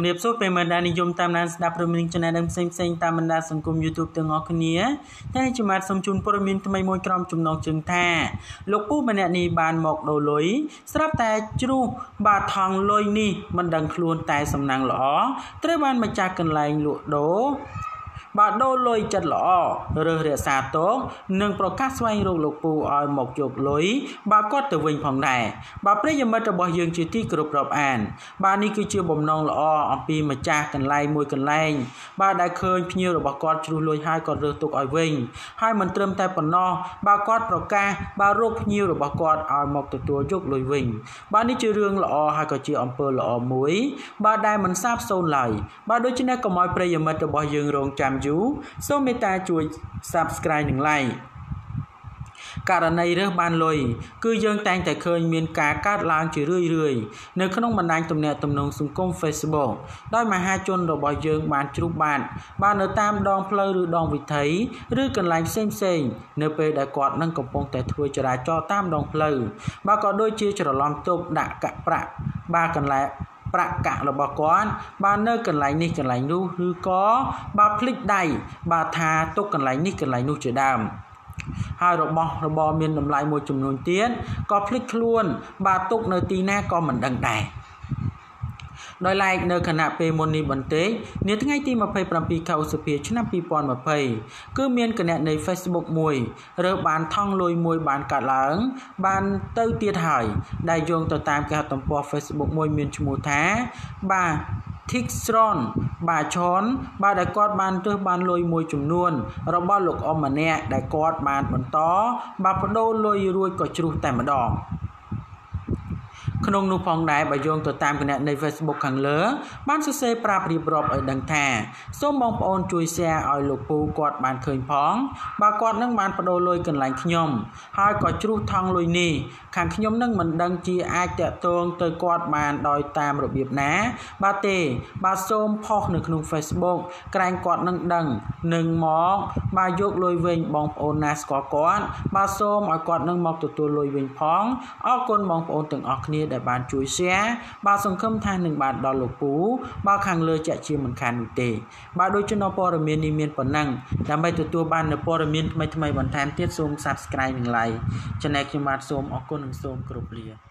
ជំរាបសួរប្រិយមិត្តដែលនិយមតាមដានស្ដាប់ព័ត៌មានចំណេះដឹងផ្សេងផ្សេងតាមបណ្ដាសង្គម YouTube ទាំងអស់គ្នាតែនេះខ្ញុំបាទសូមជូនព័ត៌មានថ្មីមួយក្រុមចំណងជើងថាលោកពូម្នាក់នេះបានមកដូរលុយស្រាប់តែជ្រុះបាទថងលុយនេះមិនដឹងខ្លួនតែសំណាងល្អត្រូវបានម្ចាស់កន្លែងលក់ដូរ បើដូរលុយចិត្តល្អរើសរក្សាតោនិងប្រកាសស្វែងរកលោកពូឲ្យមកយកលុយបើគាត់ទៅវិញផងដែរបើប្រិយមិត្តរបស់យើងជាទីគោរពរាប់អានបាទនេះគឺជាបំណងល្អអំពីម្ចាស់កន្លែងមួយកន្លែង បាទដែលឃើញភ្ញៀវរបស់គាត់ជ្រុះលុយហើយគាត់រើសទុកឲ្យវិញហើយមិនត្រឹមតែប៉ុណ្ណោះបើគាត់ប្រកាសបើរកភ្ញៀវរបស់គាត់ឲ្យមកទទួលយកលុយវិញបាទនេះជារឿងល្អហើយក៏ជាអំពើល្អមួយបាទដែលមិនសាបសូន្យឡើយបាទដូច្នេះកុំឲ្យប្រិយមិត្តរបស់យើងរងចាំយូរសូមមេត្តាជួយ Subscribe និង Like ករណីរើសបានលុយគឺយើងតែងតែឃើញមានការកើតឡើងជារឿយរឿយនៅក្នុងបណ្ដាញទំនាក់ទំនងសង្គម Facebook ដោយមហាជនរបស់យើងបានជ្រុះបាត់បាននៅតាមដងផ្លូវឬដងវិថីឬកន្លែងផ្សេងផ្សេងនៅពេលដែលគាត់នឹងកំពុងតែធ្វើចរាចរណ៍តាមដងផ្លូវបាទក៏ដូចជាច្រឡំទប់ដាក់កាក់ប្រាក់បាទកន្លែងប្រាក់កាក់របស់គាត់បាននៅកន្លែងនេះកន្លែងនោះឬក៏បាទភ្លេចដៃបាទថាទុកកន្លែងនេះកន្លែងនោះជាដើម ហើយរបស់របរមានតម្លៃមួយចំនួនទៀតក៏ភ្លេចខ្លួន បាទទុកនៅទីណាក៏មិនដឹងដែរដោយឡែកនៅគណៈពេលមុននេះបន្តិចនាថ្ងៃទី27ខែឧសភាឆ្នាំ2020គឺមានគណនី Facebook មួយរើបានថង់លុយមួយបានកាត់ឡើង បានទៅទៀតហើយដែលយោងទៅតាមគេហទំព័រ Facebook មួយមានឈ្មោះថាបាទ Tixron បាទឆនបាទដែលគាត់បានទើសបានលុយមួយចំនួន របស់លោកអ៊ំម្នាក់ដែលគាត់បានបន្តបាទបដូរលុយរួចក៏ជ្រុះតែម្ដង ក្នុងនោះផងដែរបើយោងទៅតាមគណនី Facebook ខាងលើ បានសរសេរប្រាប់រៀបរាប់ឲ្យដឹងថាសូមបងប្អូនជួយ share ឲ្យលោកពូគាត់បានឃើញផងបើគាត់នឹងបានបដូរលុយកន្លែងខ្ញុំហើយក៏ជ្រុះថង់លុយនេះខាងខ្ញុំនឹងមិនដឹងជាអាចតាក់ទងទៅគាត់បានដោយតាមរបៀបណា បាទទេបាទសូមផុសនៅក្នុង Facebook ក្រែងគាត់នឹងដឹងនឹងមកបាទយកលុយវិញបងប្អូនណាស្គាល់គាត់បាទសូមឲ្យគាត់នឹងមកទទួលលុយវិញផងអរគុណបងប្អូនទាំងអស់គ្នាដែលបានជួយ share បាទសង្ឃឹមថានឹងបានដល់លោកពូបាទខាងលើជាក់ជាមិនខាននោះទេ បាទដូចជាព័ត៌មាននេះមានប៉ុណ្ណឹងដើម្បីទទួលបាននូវព័ត៌មានថ្មីៗបន្ថែមទៀតសូម Subscribe និង Like Channel ខ្ញុំបាទសូមអរគុណនិងសូមគោរពលា